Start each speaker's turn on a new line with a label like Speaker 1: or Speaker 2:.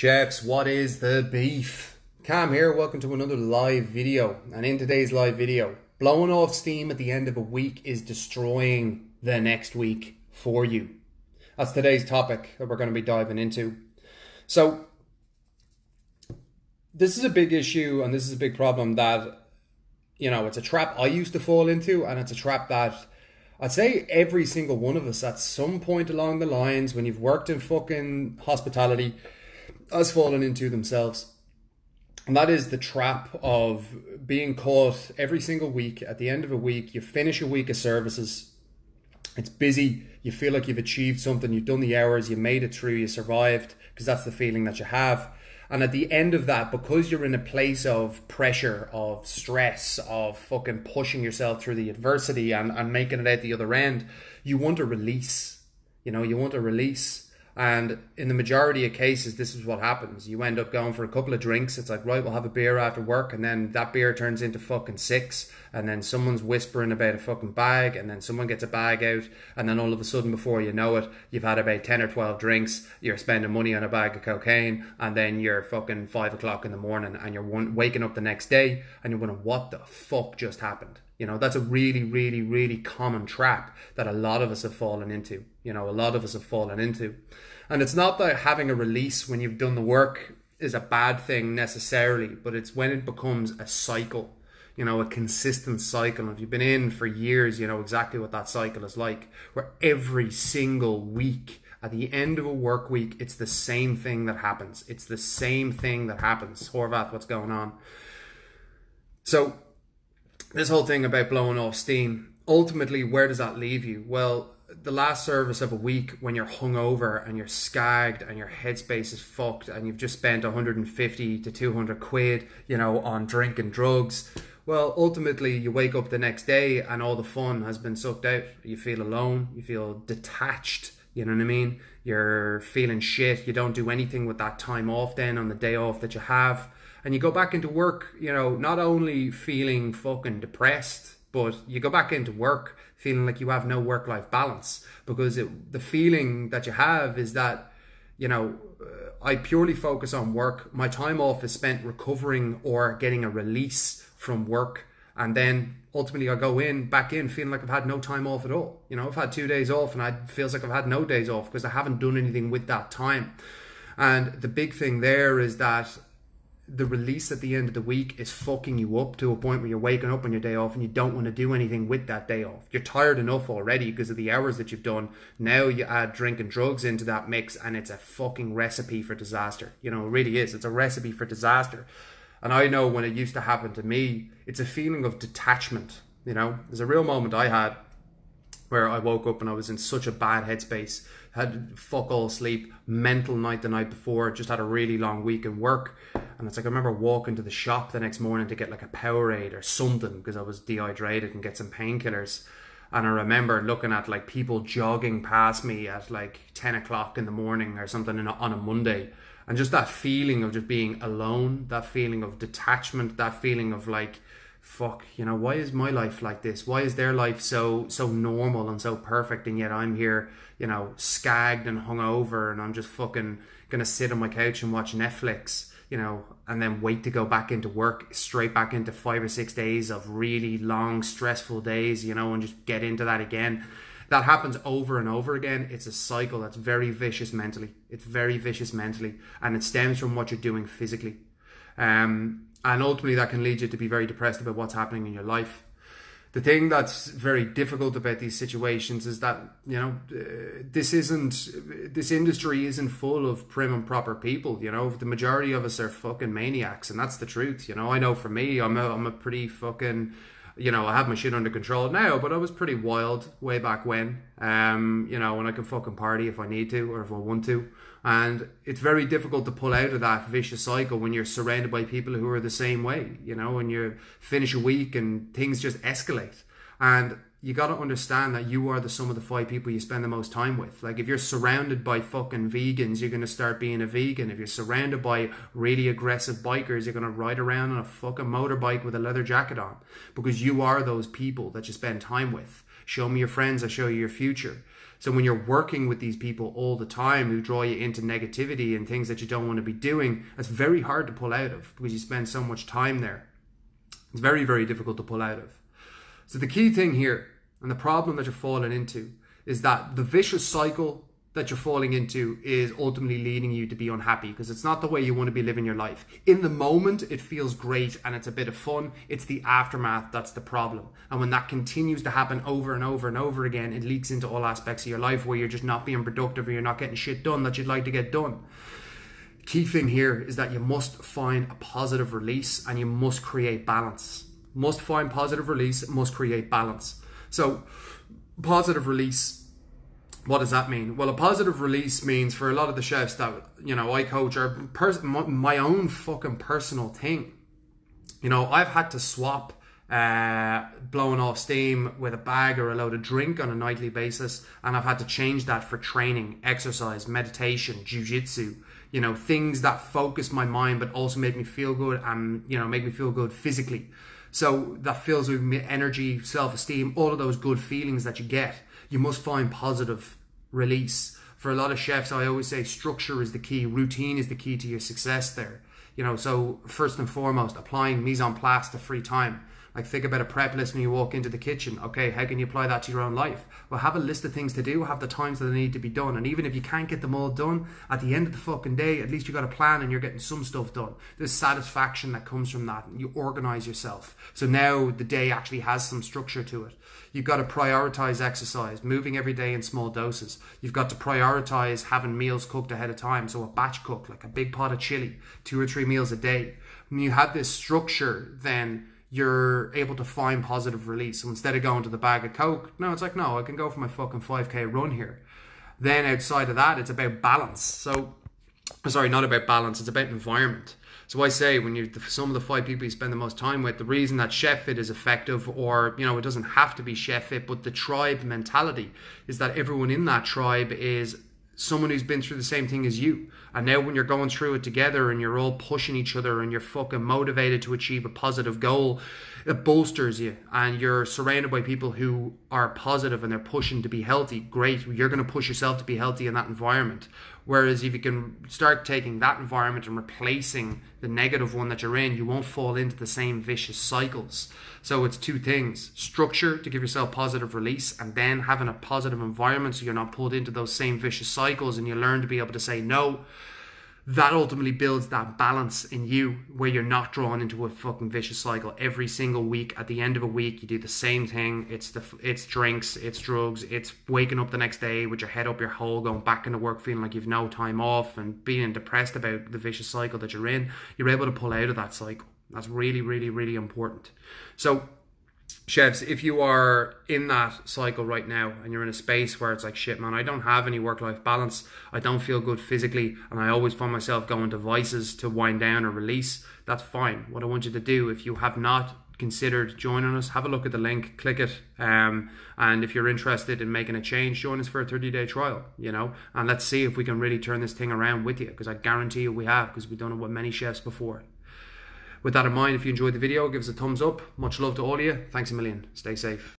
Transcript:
Speaker 1: Chefs, what is the beef? Cam here, welcome to another live video. And in today's live video, blowing off steam at the end of a week is destroying the next week for you. That's today's topic that we're going to be diving into. So, this is a big issue and this is a big problem that, you know, it's a trap I used to fall into, and it's a trap that I'd say every single one of us at some point along the lines, when you've worked in fucking hospitality, has fallen into themselves. And that is the trap of being caught every single week. At the end of a week, you finish a week of services. It's busy. You feel like you've achieved something. You've done the hours. You made it through. You survived because that's the feeling that you have. And at the end of that, because you're in a place of pressure, of stress, of fucking pushing yourself through the adversity and, and making it out the other end, you want a release. You know, you want a release. And in the majority of cases, this is what happens. You end up going for a couple of drinks. It's like, right, we'll have a beer after work. And then that beer turns into fucking six. And then someone's whispering about a fucking bag. And then someone gets a bag out. And then all of a sudden, before you know it, you've had about 10 or 12 drinks. You're spending money on a bag of cocaine. And then you're fucking five o'clock in the morning. And you're one, waking up the next day. And you're wondering, what the fuck just happened? You know, that's a really, really, really common trap that a lot of us have fallen into. You know, a lot of us have fallen into. And it's not that having a release when you've done the work is a bad thing necessarily, but it's when it becomes a cycle, you know, a consistent cycle. If you've been in for years, you know exactly what that cycle is like, where every single week, at the end of a work week, it's the same thing that happens. It's the same thing that happens. Horvath, what's going on? So this whole thing about blowing off steam, ultimately, where does that leave you? Well, the last service of a week when you're hungover and you're skagged and your headspace is fucked and you've just spent 150 to 200 quid, you know, on drink and drugs. Well, ultimately, you wake up the next day and all the fun has been sucked out. You feel alone, you feel detached, you know what I mean? You're feeling shit. You don't do anything with that time off then on the day off that you have and you go back into work, you know, not only feeling fucking depressed, but you go back into work feeling like you have no work life balance because it, the feeling that you have is that, you know, uh, I purely focus on work. My time off is spent recovering or getting a release from work. And then ultimately I go in, back in, feeling like I've had no time off at all. You know, I've had two days off and I feels like I've had no days off because I haven't done anything with that time. And the big thing there is that the release at the end of the week is fucking you up to a point where you're waking up on your day off and you don't want to do anything with that day off. You're tired enough already because of the hours that you've done. Now you add drink and drugs into that mix and it's a fucking recipe for disaster. You know, it really is. It's a recipe for disaster. And I know when it used to happen to me, it's a feeling of detachment. You know, there's a real moment I had where I woke up and I was in such a bad headspace, had fuck all sleep, mental night the night before, just had a really long week in work. And it's like I remember walking to the shop the next morning to get like a Powerade or something because I was dehydrated and get some painkillers. And I remember looking at like people jogging past me at like 10 o'clock in the morning or something on a Monday. And just that feeling of just being alone, that feeling of detachment, that feeling of like, fuck, you know, why is my life like this? Why is their life so so normal and so perfect and yet I'm here, you know, skagged and hungover and I'm just fucking gonna sit on my couch and watch Netflix, you know, and then wait to go back into work, straight back into five or six days of really long, stressful days, you know, and just get into that again. That happens over and over again. It's a cycle that's very vicious mentally. It's very vicious mentally, and it stems from what you're doing physically. Um, and ultimately that can lead you to be very depressed about what's happening in your life. The thing that's very difficult about these situations is that you know uh, this isn't this industry isn't full of prim and proper people you know. The majority of us are fucking maniacs and that's the truth you know. I know for me i'm a, I'm a pretty fucking you know i have my shit under control now but i was pretty wild way back when um you know when i can fucking party if i need to or if i want to and it's very difficult to pull out of that vicious cycle when you're surrounded by people who are the same way, you know, when you finish a week and things just escalate. And you got to understand that you are the sum of the five people you spend the most time with. Like if you're surrounded by fucking vegans, you're going to start being a vegan. If you're surrounded by really aggressive bikers, you're going to ride around on a fucking motorbike with a leather jacket on because you are those people that you spend time with. Show me your friends, I show you your future. So when you're working with these people all the time who draw you into negativity and things that you don't want to be doing, it's very hard to pull out of because you spend so much time there. It's very, very difficult to pull out of. So the key thing here and the problem that you're falling into is that the vicious cycle that you're falling into is ultimately leading you to be unhappy because it's not the way you want to be living your life. In the moment, it feels great and it's a bit of fun. It's the aftermath that's the problem. And when that continues to happen over and over and over again, it leaks into all aspects of your life where you're just not being productive or you're not getting shit done that you'd like to get done. Key thing here is that you must find a positive release and you must create balance. Must find positive release, must create balance. So, positive release what does that mean? Well, a positive release means for a lot of the chefs that you know I coach are pers- my own fucking personal thing. You know, I've had to swap uh, blowing off steam with a bag or a load of drink on a nightly basis, and I've had to change that for training, exercise, meditation, jujitsu. You know, things that focus my mind but also make me feel good and you know make me feel good physically. So that fills with energy, self esteem, all of those good feelings that you get you must find positive release. For a lot of chefs, I always say structure is the key, routine is the key to your success there. You know, so first and foremost, applying mise en place to free time. Like think about a prep list when you walk into the kitchen. Okay, how can you apply that to your own life? Well, have a list of things to do, have the times that they need to be done. And even if you can't get them all done, at the end of the fucking day, at least you got a plan and you're getting some stuff done. There's satisfaction that comes from that. You organize yourself. So now the day actually has some structure to it. You've got to prioritize exercise, moving every day in small doses. You've got to prioritize having meals cooked ahead of time. So a batch cook, like a big pot of chili, two or three meals a day. When you have this structure, then you're able to find positive release. So instead of going to the bag of Coke, no, it's like, no, I can go for my fucking 5k run here. Then outside of that, it's about balance. So, sorry, not about balance, it's about environment. So I say when you sum of the five people you spend the most time with, the reason that Chef Fit is effective, or you know, it doesn't have to be Chef Fit, but the tribe mentality is that everyone in that tribe is someone who's been through the same thing as you. And now when you're going through it together and you're all pushing each other and you're fucking motivated to achieve a positive goal, it bolsters you and you're surrounded by people who are positive and they're pushing to be healthy. Great. You're going to push yourself to be healthy in that environment. Whereas if you can start taking that environment and replacing the negative one that you're in, you won't fall into the same vicious cycles. So it's two things structure to give yourself positive release, and then having a positive environment so you're not pulled into those same vicious cycles and you learn to be able to say no that ultimately builds that balance in you where you're not drawn into a fucking vicious cycle. Every single week at the end of a week you do the same thing. It's the it's drinks it's drugs it's waking up the next day with your head up your hole going back into work feeling like you've no time off and being depressed about the vicious cycle that you're in. You're able to pull out of that cycle. That's really really really important. So chefs, if you are in that cycle right now and you're in a space where it's like, shit, man, I don't have any work life balance, I don't feel good physically, and I always find myself going to vices to wind down or release, that's fine. What I want you to do, if you have not considered joining us, have a look at the link, click it, um, and if you're interested in making a change, join us for a 30 day trial, you know, and let's see if we can really turn this thing around with you, because I guarantee you we have, because we've done it with many chefs before. With that in mind, if you enjoyed the video, give us a thumbs up. Much love to all of you. Thanks a million. Stay safe.